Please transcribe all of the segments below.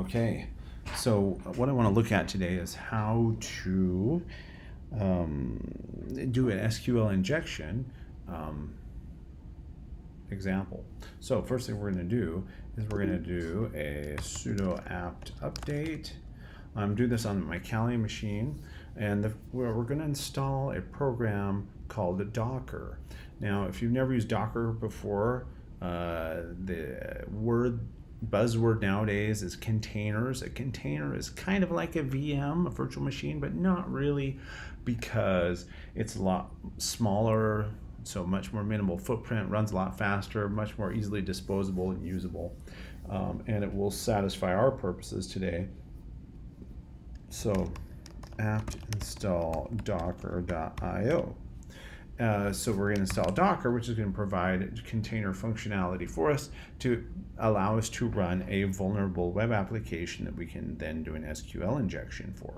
Okay, so what I want to look at today is how to um, do an SQL injection um, example. So first thing we're going to do is we're going to do a sudo apt update. I'm doing this on my Kali machine and the, we're, we're going to install a program called Docker. Now if you've never used Docker before, uh, the word buzzword nowadays is containers. A container is kind of like a VM, a virtual machine, but not really because it's a lot smaller, so much more minimal footprint, runs a lot faster, much more easily disposable and usable, um, and it will satisfy our purposes today. So apt install docker.io. Uh, so we're going to install Docker, which is going to provide container functionality for us to allow us to run a vulnerable web application that we can then do an SQL injection for.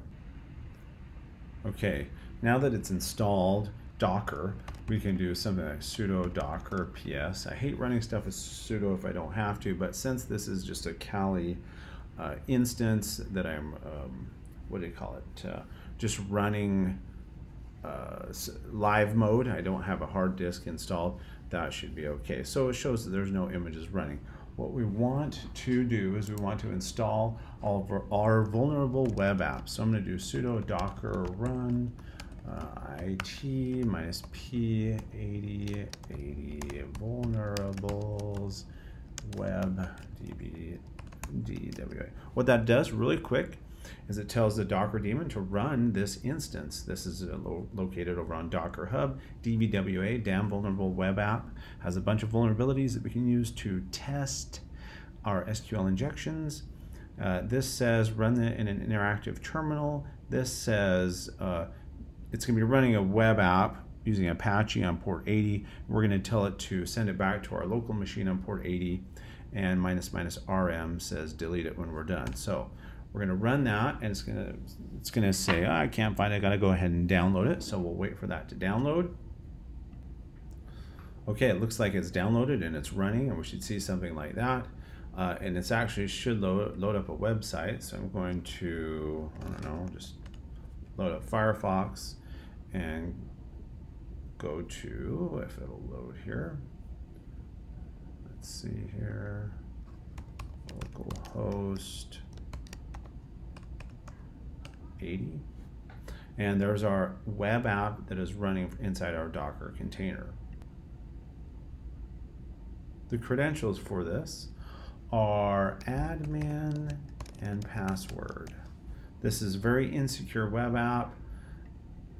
Okay, now that it's installed Docker, we can do something like sudo docker ps. I hate running stuff with sudo if I don't have to, but since this is just a Kali uh, instance that I'm, um, what do you call it, uh, just running uh, live mode, I don't have a hard disk installed, that should be okay. So it shows that there's no images running. What we want to do is we want to install all of our, vulnerable web apps. So I'm going to do sudo docker run uh, it minus p 80 80 vulnerables web db dwa. What that does really quick is it tells the Docker daemon to run this instance. This is uh, lo located over on Docker Hub. DVWA, Damn Vulnerable Web App, has a bunch of vulnerabilities that we can use to test our SQL injections. Uh, this says run it in an interactive terminal. This says uh, it's going to be running a web app using Apache on port 80. We're going to tell it to send it back to our local machine on port 80 and minus minus rm says delete it when we're done. So we're going to run that, and it's going to it's going to say, oh, I can't find it. I got to go ahead and download it. So we'll wait for that to download. Okay, it looks like it's downloaded and it's running, and we should see something like that. Uh, and it's actually should load, load up a website. So I'm going to, I don't know, just load up Firefox and go to, if it'll load here. Let's see here, localhost 80. And there's our web app that is running inside our Docker container. The credentials for this are admin and password. This is a very insecure web app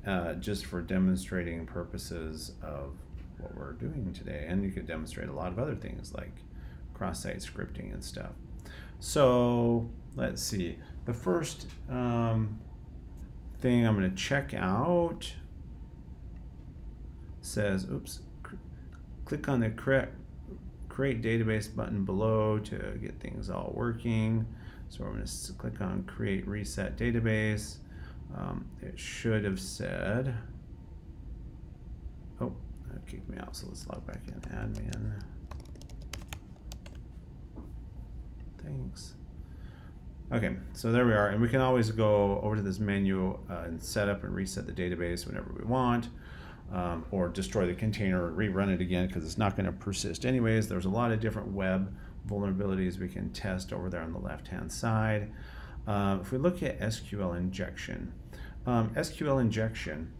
uh, just for demonstrating purposes of what we're doing today. And you could demonstrate a lot of other things like cross-site scripting and stuff. So let's see. The first um, thing I'm going to check out says, oops, click on the correct create database button below to get things all working. So I'm going to click on create reset database. Um, it should have said, oh, that kicked me out. So let's log back in admin. Thanks. Okay, so there we are, and we can always go over to this menu uh, and set up and reset the database whenever we want, um, or destroy the container and rerun it again because it's not going to persist anyways. There's a lot of different web vulnerabilities we can test over there on the left-hand side. Uh, if we look at SQL injection, um, SQL injection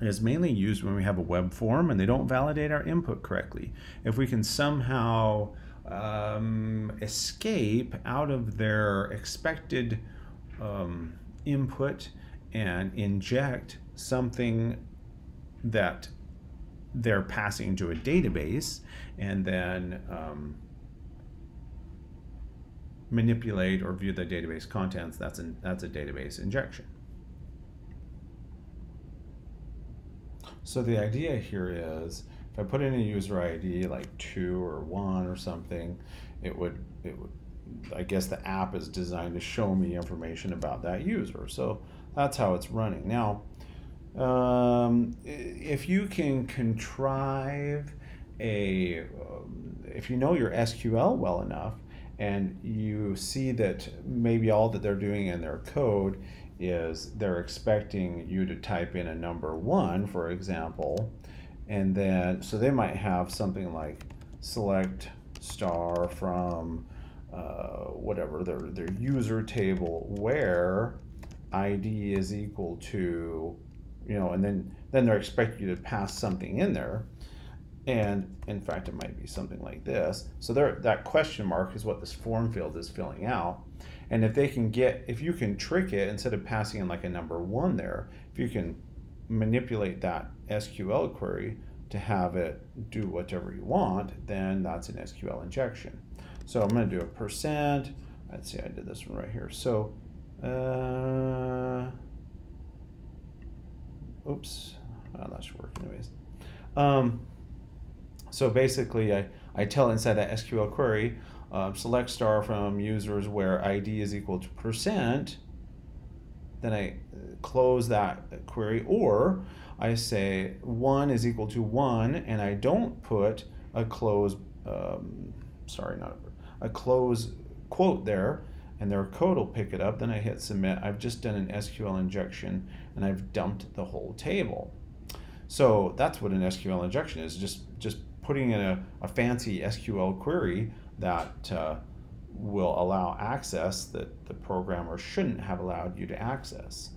is mainly used when we have a web form and they don't validate our input correctly. If we can somehow um, escape out of their expected um, input and inject something that they're passing to a database and then um, manipulate or view the database contents, that's, an, that's a database injection. So the idea here is if I put in a user ID like two or one or something, it would, it would, I guess the app is designed to show me information about that user. So that's how it's running. Now, um, if you can contrive a, um, if you know your SQL well enough, and you see that maybe all that they're doing in their code is they're expecting you to type in a number one, for example, and then so they might have something like select star from uh, whatever their their user table where ID is equal to you know, and then then they're expecting you to pass something in there. And in fact, it might be something like this. So there, that question mark is what this form field is filling out. And if they can get, if you can trick it instead of passing in like a number one there, if you can manipulate that SQL query to have it do whatever you want, then that's an SQL injection. So I'm going to do a percent. Let's see, I did this one right here. So, uh, oops, that should work anyways. Um, so basically, I, I tell inside that SQL query, uh, select star from users where ID is equal to percent, then I uh, close that query, or I say one is equal to one, and I don't put a close, um, sorry, not a, a close quote there, and their code will pick it up. Then I hit submit. I've just done an SQL injection, and I've dumped the whole table. So that's what an SQL injection is, just just putting in a, a fancy SQL query that uh, will allow access that the programmer shouldn't have allowed you to access.